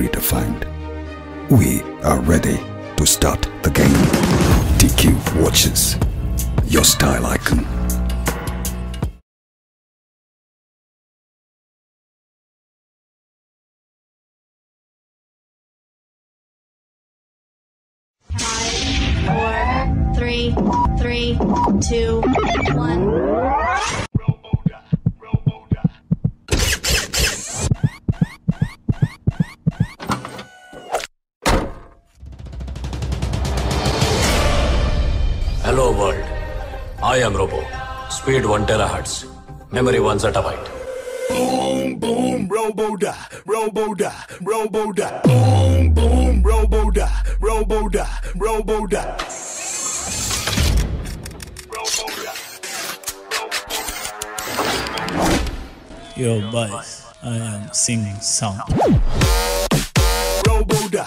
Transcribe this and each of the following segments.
redefined. We are ready to start the game. DQ Watches, your style icon. Five, four, three, three, two, one. Hello world. I am Robo. Speed 1 terahertz. Memory 1 zettabyte. Boom, boom, robo da, robo da, robo da. Boom, boom, robo da, robo da, robo da. Robo da. Yo, boys, I am singing song. Robo da.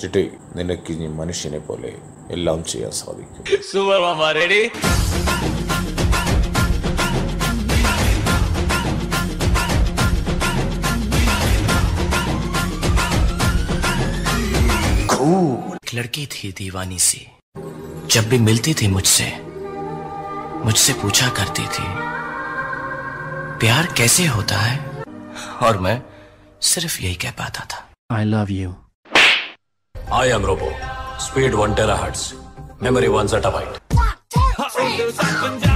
ചിട്ടി നിനക്ക് ഇനി മനുഷ്യനെ പോലെ എല്ലാം ചെയ്യാൻ സാധിക്കും super mama ready एक लड़की थी दीवानी सी जब भी मिलती थी मुझसे मुझसे पूछा करती थी प्यार कैसे होता है और मैं सिर्फ यही कह पाता था I love you. I am Robo. Speed 1 terahertz. Memory 1 zettabyte. Let's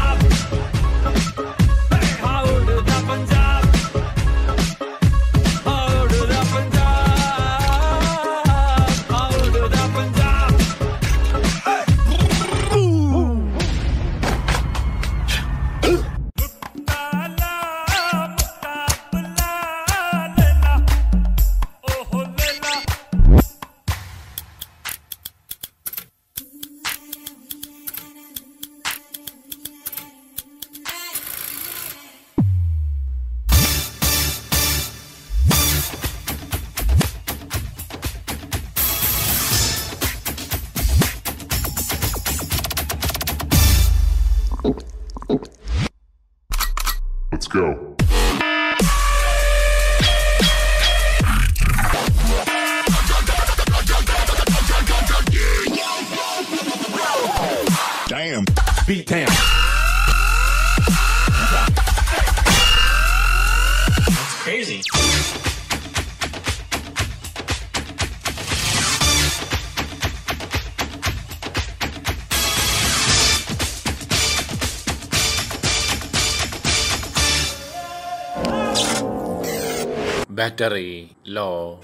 go. battery law.